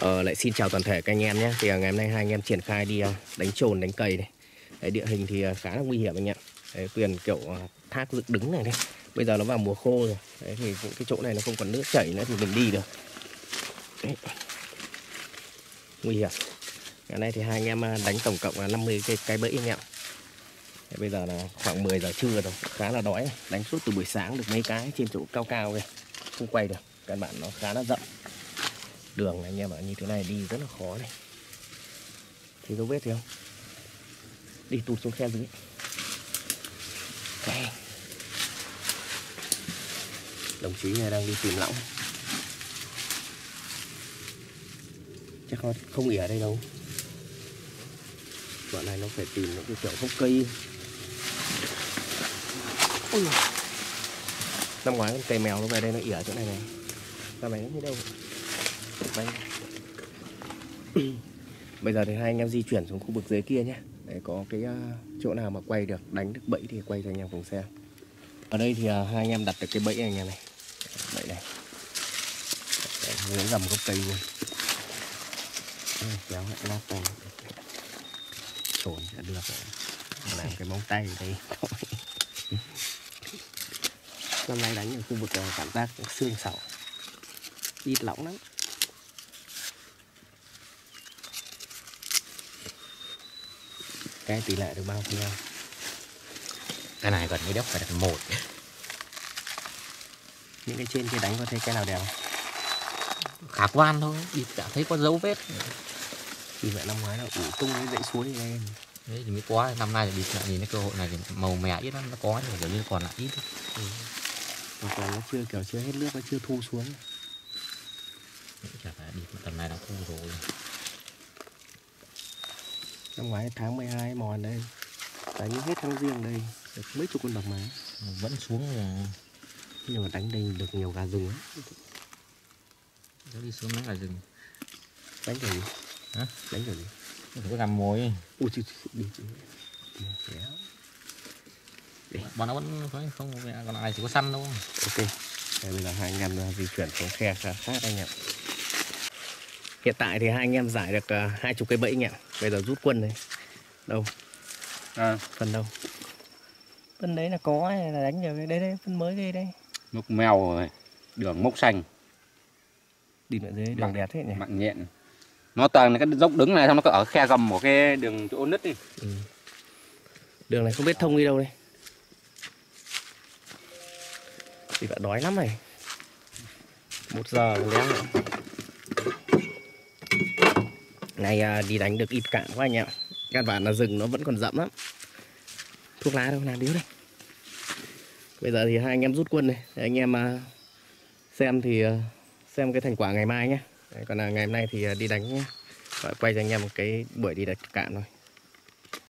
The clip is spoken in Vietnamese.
Ờ, lại xin chào toàn thể các anh em nhé. Thì à, ngày hôm nay hai anh em triển khai đi à, đánh trồn đánh cầy này. Đấy, Địa hình thì à, khá là nguy hiểm anh em Đấy, Tuyền kiểu thác dựng đứng này đấy Bây giờ nó vào mùa khô rồi. Đấy, thì những cái chỗ này nó không còn nước chảy nữa thì mình đi được. Đấy. Nguy hiểm. Ngày nay thì hai anh em đánh tổng cộng là 50 cái, cái bẫy anh em Đấy, Bây giờ là khoảng 10 giờ trưa rồi Khá là đói. Đánh suốt từ buổi sáng được mấy cái trên chỗ cao cao kìa Không quay được. Các bạn nó khá là rộng đường này, anh em ạ như thế này đi rất là khó này. Thấy dấu vết thấy không? Đi tụt xuống khe dưới. Đây. đồng chí này đang đi tìm lõng. Chắc không không ỉa ở đây đâu. Bọn này nó phải tìm những cái kiểu gốc cây. Ôi năm ngoái con cây mèo nó về đây nó ỉa chỗ này này. Năm này nó đi đâu? Đấy. Vâng. Bây giờ thì hai anh em di chuyển xuống khu vực dưới kia nhé. Để có cái ờ, chỗ nào mà quay được Đánh được bẫy thì quay cho anh em cùng xem. Ở đây thì ờ, hai anh em đặt được cái bẫy anh em này. Bẫy này. Đấy, Hướng gầm gốc cây luôn. Kéo lại lát tay. Trốn đã được rồi. Làm cái móng tay ở đây. Năm nay đánh ở khu vực ờ, cảm giác xương sẩu Ít lỏng lắm. Cái tỷ lệ được bao nhiêu? Cái này gần cái đốc phải đặt một. Những cái trên kia đánh có thấy cái nào đẹp không? Khả quan thôi đi chả thấy có dấu vết. Thì vậy năm ngoái là ủ tung cái dãy suối lên đấy thì mới có năm nay thì đi lại nhìn cái cơ hội này thì màu mè ít lắm nó có nhưng kiểu như còn lại ít. Ừ. mà còn nó chưa kiểu chưa hết nước nó chưa thu xuống. Chả phải đi tầm này đã thu rồi năm ngoái tháng 12 mòn đây đánh hết tháng riêng đây được mấy chục con bạc má vẫn xuống là nhưng mà đánh đây được nhiều gà rừng ấy. nó đi xuống đánh là rừng. Đánh kiểu gì? Hả? Đánh kiểu gì? Có làm mồi. Ui chứ đi chứ bọn nó vẫn không không còn ai chỉ có săn đâu. Ok. Đây, bây giờ hai anh em di chuyển xuống khe khác anh em hiện tại thì hai anh em giải được hai chục cây bẫy anh em bây giờ rút quân này đâu? À. phần đâu? Phân đấy là có là đánh được? Đây đây phân mới đây đây. Mốc mèo rồi. Đường mốc xanh. Đi ở dưới đường đẹp thế nhỉ? mặn nhện. Nó toàn là cái dốc đứng này xong nó có ở khe gầm của cái đường chỗ nứt đi. Ừ. đường này không biết thông đi đâu đây. Thì bạn đói lắm này. Một giờ leo nữa này à, đi đánh được ít cạn quá anh em các bạn là rừng nó vẫn còn rậm lắm. Thuốc lá đâu làm điếu đây? Bây giờ thì hai anh em rút quân này để anh em uh, xem thì à, xem cái thành quả ngày mai nhé. Còn là ngày hôm nay thì à, đi đánh nhé. Quay cho anh em một cái buổi đi đánh cạn thôi.